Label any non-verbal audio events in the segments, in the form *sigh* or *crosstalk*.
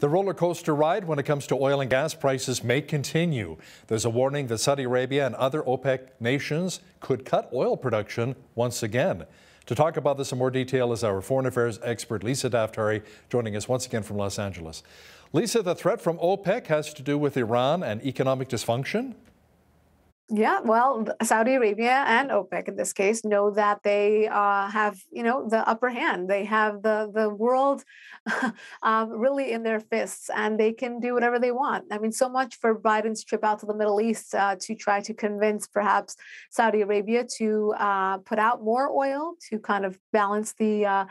The roller coaster ride when it comes to oil and gas prices may continue. There's a warning that Saudi Arabia and other OPEC nations could cut oil production once again. To talk about this in more detail is our foreign affairs expert Lisa Daftari joining us once again from Los Angeles. Lisa, the threat from OPEC has to do with Iran and economic dysfunction? Yeah, well, Saudi Arabia and OPEC in this case know that they uh, have, you know, the upper hand. They have the the world um, *laughs* really in their fists, and they can do whatever they want. I mean, so much for Biden's trip out to the Middle East uh, to try to convince perhaps Saudi Arabia to uh, put out more oil to kind of balance the uh,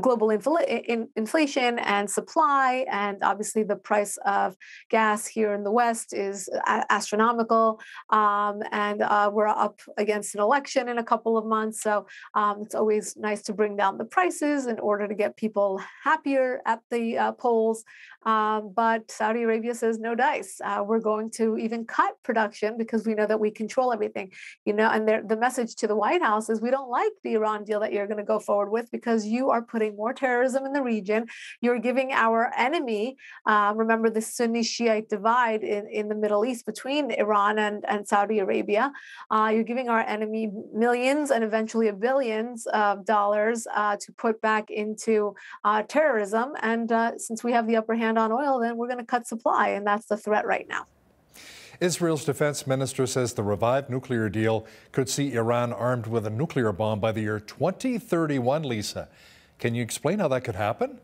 global infl- in, inflation and supply, and obviously the price of gas here in the West is astronomical. Um, um, and uh, we're up against an election in a couple of months. So um, it's always nice to bring down the prices in order to get people happier at the uh, polls. Um, but Saudi Arabia says no dice. Uh, we're going to even cut production because we know that we control everything. You know, and the message to the White House is we don't like the Iran deal that you're going to go forward with because you are putting more terrorism in the region. You're giving our enemy, uh, remember the Sunni Shiite divide in, in the Middle East between Iran and, and Saudi Saudi Arabia. Uh, you're giving our enemy millions and eventually billions of dollars uh, to put back into uh, terrorism. And uh, since we have the upper hand on oil, then we're going to cut supply. And that's the threat right now. Israel's defense minister says the revived nuclear deal could see Iran armed with a nuclear bomb by the year 2031, Lisa. Can you explain how that could happen?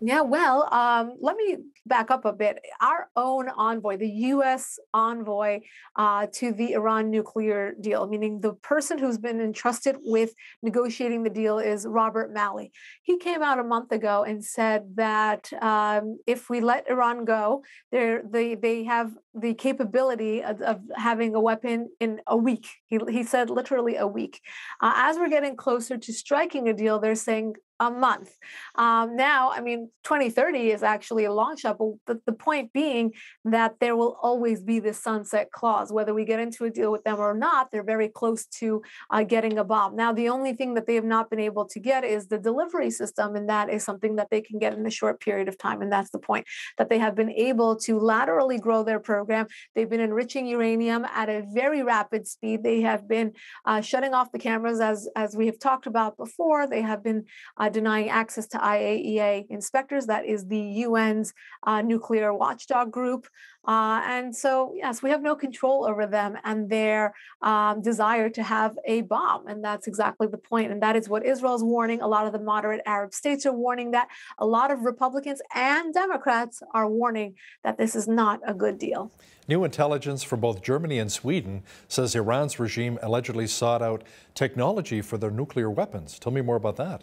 Yeah, well, um, let me back up a bit. Our own envoy, the U.S. envoy uh, to the Iran nuclear deal, meaning the person who's been entrusted with negotiating the deal is Robert Malley. He came out a month ago and said that um, if we let Iran go, they they have the capability of, of, having a weapon in a week. He, he said literally a week. Uh, as we're getting closer to striking a deal, they're saying a month. Um, now, I mean, 2030 is actually a long shot, but the, point being that there will always be this sunset clause. Whether we get into a deal with them or not, they're very close to uh, getting a bomb. Now, the only thing that they have not been able to get is the delivery system, and that is something that they can get in a short period of time. And that's the point that they have been able to laterally grow their program. They've been enriching uranium at a very rapid speed. They have been uh, shutting off the cameras, as as we have talked about before. They have been uh, denying access to IAEA inspectors. That is the UN's uh, nuclear watchdog group. Uh, and so, yes, we have no control over them and their um, desire to have a bomb. And that's exactly the point. And that is what Israel's warning. A lot of the moderate Arab states are warning that. A lot of Republicans and Democrats are warning that this is not a good deal. New intelligence from both Germany and Sweden says Iran's regime allegedly sought out technology for their nuclear weapons. Tell me more about that.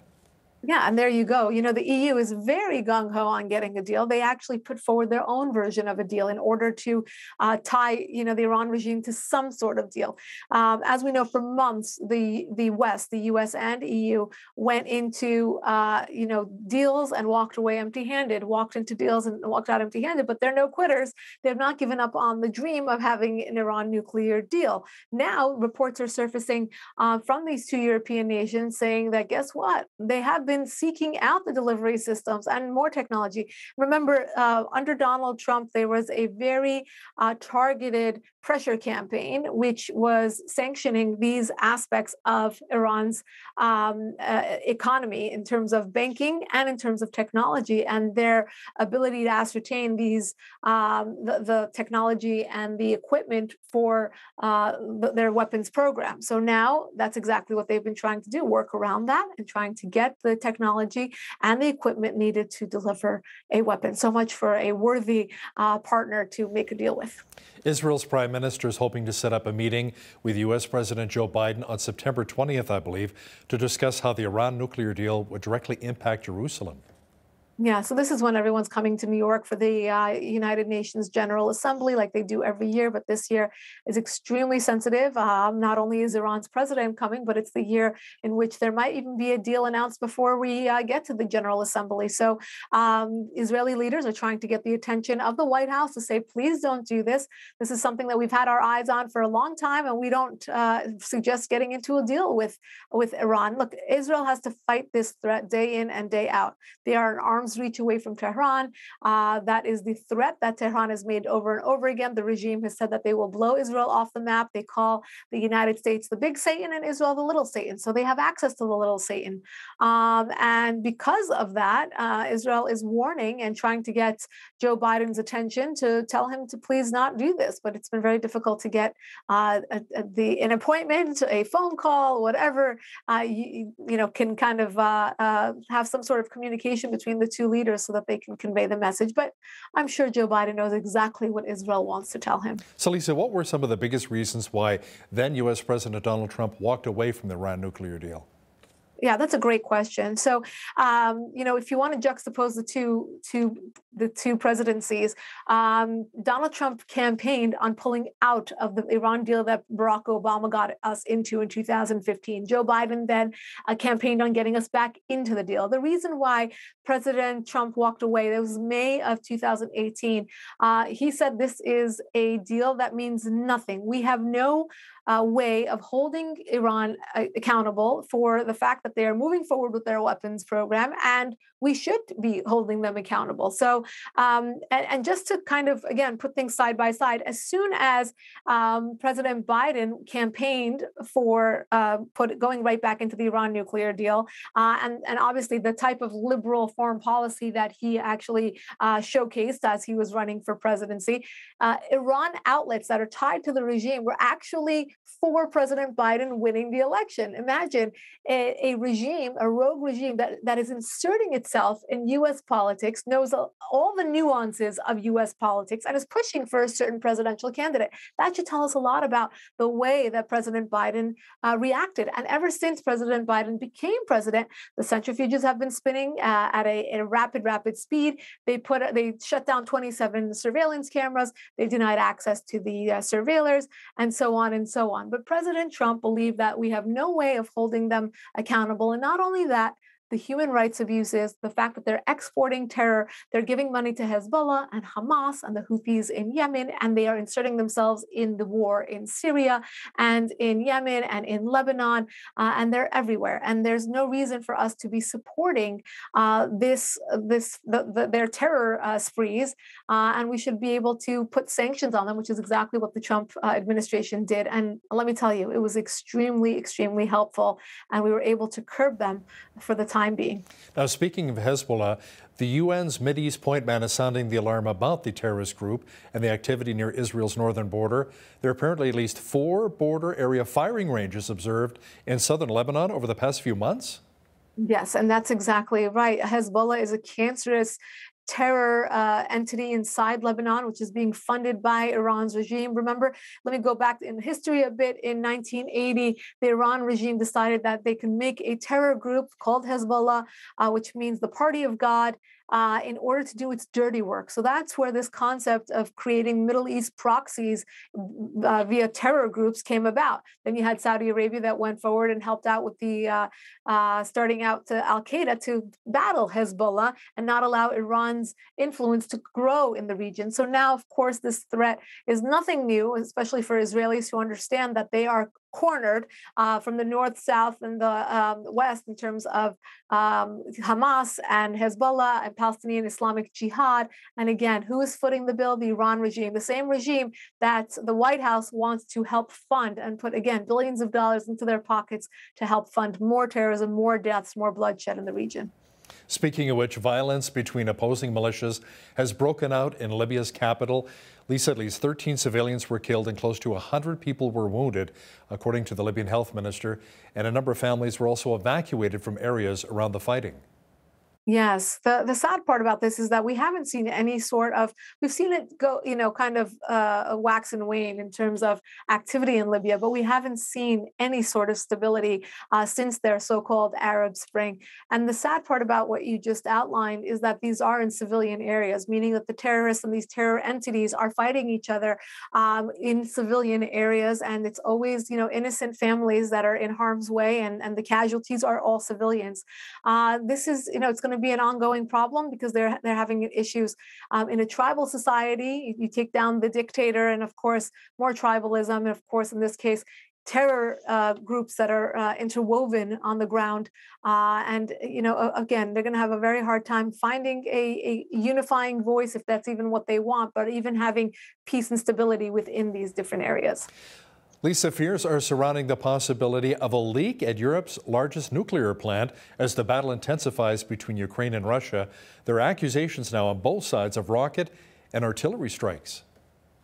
Yeah, and there you go. You know, the EU is very gung ho on getting a deal. They actually put forward their own version of a deal in order to uh, tie, you know, the Iran regime to some sort of deal. Um, as we know, for months, the the West, the U.S. and EU, went into, uh, you know, deals and walked away empty-handed. Walked into deals and walked out empty-handed. But they're no quitters. They've not given up on the dream of having an Iran nuclear deal. Now, reports are surfacing uh, from these two European nations saying that guess what? They have been seeking out the delivery systems and more technology. Remember, uh, under Donald Trump, there was a very uh, targeted pressure campaign, which was sanctioning these aspects of Iran's um, uh, economy in terms of banking and in terms of technology and their ability to ascertain these um, the, the, technology and the equipment for uh, their weapons program. So now that's exactly what they've been trying to do: work around that and trying to get the technology and the equipment needed to deliver a weapon. So much for a worthy uh, partner to make a deal with. Israel's prime minister is hoping to set up a meeting with U.S. President Joe Biden on September 20th, I believe, to discuss how the Iran nuclear deal would directly impact Jerusalem. Yeah, so this is when everyone's coming to New York for the uh, United Nations General Assembly, like they do every year. But this year is extremely sensitive. Um, not only is Iran's president coming, but it's the year in which there might even be a deal announced before we uh, get to the General Assembly. So um, Israeli leaders are trying to get the attention of the White House to say, please don't do this. This is something that we've had our eyes on for a long time, and we don't uh, suggest getting into a deal with with Iran. Look, Israel has to fight this threat day in and day out. They are an arms arm's reach away from Tehran. Uh, that is the threat that Tehran has made over and over again. The regime has said that they will blow Israel off the map. They call the United States the big Satan and Israel the little Satan. So they have access to the little Satan. Um, and because of that, uh, Israel is warning and trying to get Joe Biden's attention to tell him to please not do this. But it's been very difficult to get uh, a, a, the an appointment, a phone call, whatever uh, you, you know can kind of uh, uh, have some sort of communication between the two leaders so that they can convey the message. But I'm sure Joe Biden knows exactly what Israel wants to tell him. So, Lisa, what were some of the biggest reasons why then U.S. President Donald Trump walked away from the Iran nuclear deal? Yeah, that's a great question. So, um, you know, if you want to juxtapose the two, two the two presidencies, um, Donald Trump campaigned on pulling out of the Iran deal that Barack Obama got us into in 2015. Joe Biden then uh, campaigned on getting us back into the deal. The reason why President Trump walked away, that was May of 2018. Uh, he said this is a deal that means nothing. We have no uh, way of holding Iran uh, accountable for the fact that they are moving forward with their weapons program, and we should be holding them accountable. So, um, and, and, just to kind of again put things side by side, as soon as um, President Biden campaigned for uh, put going right back into the Iran nuclear deal, uh, and and obviously the type of liberal foreign policy that he actually uh, showcased as he was running for presidency, uh, Iran outlets that are tied to the regime were actually for President Biden winning the election. Imagine a, a, regime, a rogue regime that, that is inserting itself in US politics, knows all the nuances of US politics, and is pushing for a certain presidential candidate. That should tell us a lot about the way that President Biden uh, reacted. And ever since President Biden became president, the centrifuges have been spinning uh, at a, a, rapid, rapid speed. They put they shut down 27 surveillance cameras. They denied access to the uh, surveillors, and so on and so on. But President Trump believed that we have no way of holding them accountable. And not only that, the human rights abuses, the fact that they're exporting terror, they're giving money to Hezbollah and Hamas and the Houthis in Yemen, and they are inserting themselves in the war in Syria and in Yemen and in Lebanon, uh, and they're everywhere. And there's no reason for us to be supporting uh, this, this the, the, their terror uh, sprees, uh, and we should be able to put sanctions on them, which is exactly what the Trump uh, administration did. And let me tell you, it was extremely, extremely helpful, and we were able to curb them for the time time being. Now, speaking of Hezbollah, the UN's Mideast point man is sounding the alarm about the terrorist group and the activity near Israel's northern border. There are apparently at least four border area firing ranges observed in southern Lebanon over the past few months. Yes, and that's exactly right. Hezbollah is a cancerous terror uh, entity inside Lebanon, which is being funded by Iran's regime. Remember, let me go back in history a bit. In 1980, the Iran regime decided that they can make a terror group called Hezbollah, uh, which means the party of God uh, in order to do its dirty work. So that's where this concept of creating Middle East proxies uh, via terror groups came about. Then you had Saudi Arabia that went forward and helped out with the uh, uh starting out to Al Qaeda to battle Hezbollah and not allow Iran's influence to grow in the region. So now, of course, this threat is nothing new, especially for Israelis who understand that they are cornered uh, from the north, south, and the um, west in terms of um, Hamas and Hezbollah and Palestinian Islamic Jihad. And again, who is footing the bill? The Iran regime, the same regime that the White House wants to help fund and put, again, billions of dollars into their pockets to help fund more terrorism, more deaths, more bloodshed in the region. Speaking of which, violence between opposing militias has broken out in Libya's capital. Lisa, at least 13 civilians were killed and close to 100 people were wounded, according to the Libyan health minister, and a number of families were also evacuated from areas around the fighting. Yes, the the sad part about this is that we haven't seen any sort of we've seen it go, you know, kind of uh, wax and wane in terms of activity in Libya, but we haven't seen any sort of stability uh, since their so-called Arab Spring. And the sad part about what you just outlined is that these are in civilian areas, meaning that the terrorists and these terror entities are fighting each other um, in civilian areas, and it's always you know innocent families that are in harm's way, and and the casualties are all civilians. Uh, this is you know it's going to be an ongoing problem because they're they're having issues um, in a tribal society. You, you take down the dictator, and of course more tribalism, and of course in this case terror uh, groups that are uh, interwoven on the ground. Uh, and, you know, again, they're going to have a very hard time finding a, a, unifying voice, if that's even what they want, but even having peace and stability within these different areas. Lisa, fears are surrounding the possibility of a leak at Europe's largest nuclear plant as the battle intensifies between Ukraine and Russia. There are accusations now on both sides of rocket and artillery strikes.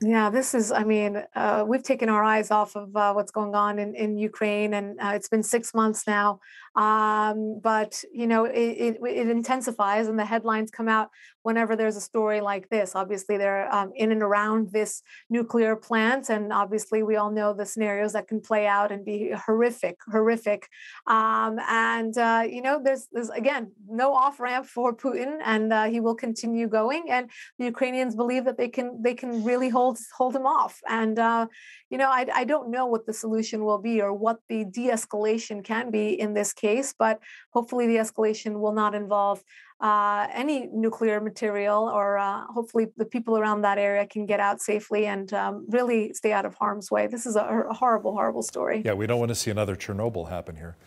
Yeah, this is, I mean, uh, we've taken our eyes off of uh, what's going on in, in Ukraine, and uh, it's been six months now. Um, but, you know, it, it, it, intensifies, and the headlines come out whenever there's a story like this. Obviously, they're um, in and around this nuclear plant, and obviously, we all know the scenarios that can play out and be horrific, horrific. Um, and, uh, you know, there's, there's, again, no off ramp for Putin, and uh, he will continue going. And the Ukrainians believe that they can, they can really hold hold him off. And uh, you know, I, I don't know what the solution will be or what the de-escalation can be in this case, but hopefully the escalation will not involve uh, any nuclear material, or uh, hopefully the people around that area can get out safely and um, really stay out of harm's way. This is a, a horrible, horrible story. Yeah, we don't want to see another Chernobyl happen here.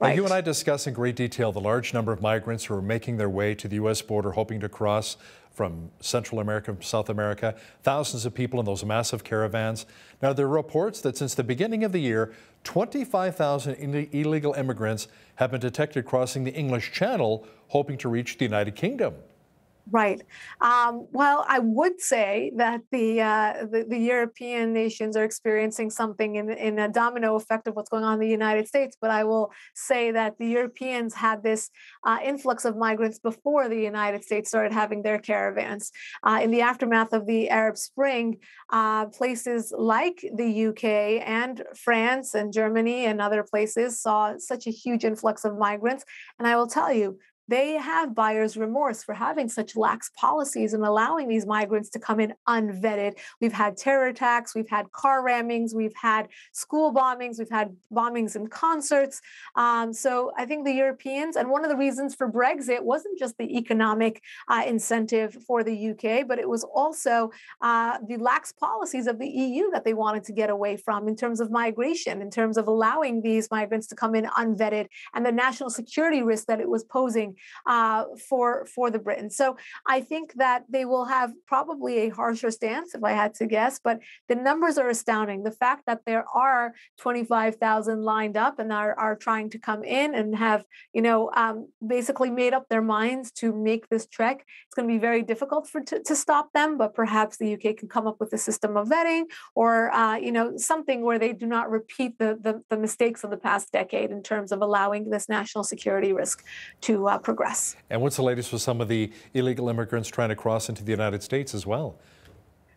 Right. You and I discuss in great detail the large number of migrants who are making their way to the U.S. border hoping to cross from Central America, South America, thousands of people in those massive caravans. Now, there are reports that since the beginning of the year, 25,000 illegal immigrants have been detected crossing the English Channel hoping to reach the United Kingdom. Right. Um, well, I would say that the, uh, the, the European nations are experiencing something in in a domino effect of what's going on in the United States. But I will say that the Europeans had this uh, influx of migrants before the United States started having their caravans. Uh, in the aftermath of the Arab Spring, uh, places like the UK and France and Germany and other places saw such a huge influx of migrants. And I will tell you, they have buyer's remorse for having such lax policies and allowing these migrants to come in unvetted. We've had terror attacks, we've had car rammings, we've had school bombings, we've had bombings in concerts. Um, so I think the Europeans, and one of the reasons for Brexit wasn't just the economic uh, incentive for the UK, but it was also uh, the lax policies of the EU that they wanted to get away from in terms of migration, in terms of allowing these migrants to come in unvetted, and the national security risk that it was posing uh, for for the Britons. So I think that they will have probably a harsher stance, if I had to guess. But the numbers are astounding. The fact that there are 25,000 lined up and are, are trying to come in and have you know um, basically made up their minds to make this trek. It's going to be very difficult for to, to stop them. But perhaps the UK can come up with a system of vetting or uh, you know something where they do not repeat the, the, the mistakes of the past decade in terms of allowing this national security risk to uh, progress. And what's the latest with some of the illegal immigrants trying to cross into the United States as well?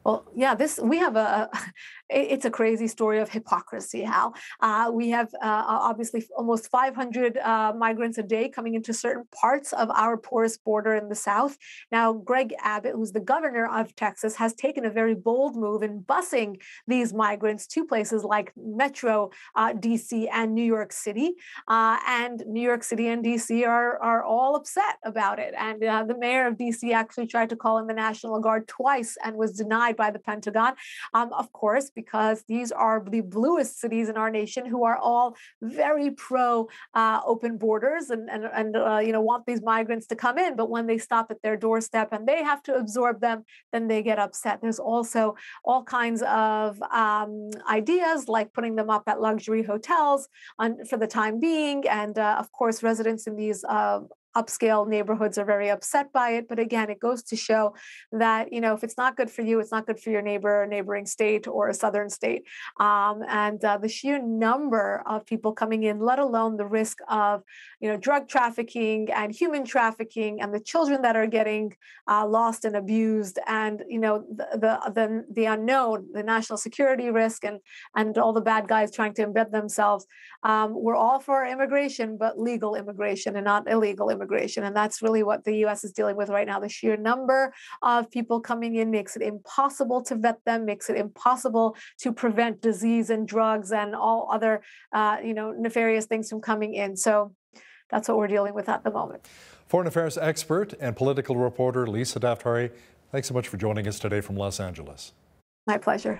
Well, yeah, this we have a, *laughs* it's a crazy story of hypocrisy, Hal. Uh, we have uh, obviously almost 500 uh, migrants a day coming into certain parts of our porous border in the south. Now, Greg Abbott, who's the governor of Texas, has taken a very bold move in busing these migrants to places like Metro uh, DC and New York City. Uh, and New York City and DC are, are all upset about it. And uh, the mayor of DC actually tried to call in the National Guard twice and was denied by the Pentagon, um, of course, because these are the bluest cities in our nation who are all very pro uh, open borders and and, and uh, you know want these migrants to come in. But when they stop at their doorstep and they have to absorb them, then they get upset. There's also all kinds of um, ideas like putting them up at luxury hotels on, for the time being, and uh, of course, residents in these uh, upscale neighborhoods are very upset by it but again it goes to show that you know if it's not good for you it's not good for your neighbor neighboring state or a southern state. Um, and uh, the sheer number of people coming in let alone the risk of you know drug trafficking and human trafficking and the children that are getting uh, lost and abused and you know the, the, the the unknown the national security risk and and all the bad guys trying to embed themselves um, we're all for immigration but legal immigration and not illegal immigration immigration. And that's really what the US is dealing with right now. The sheer number of people coming in makes it impossible to vet them, makes it impossible to prevent disease and drugs and all other, uh, you know, nefarious things from coming in. So that's what we're dealing with at the moment. Foreign affairs expert and political reporter Lisa Daftari, thanks so much for joining us today from Los Angeles. My pleasure.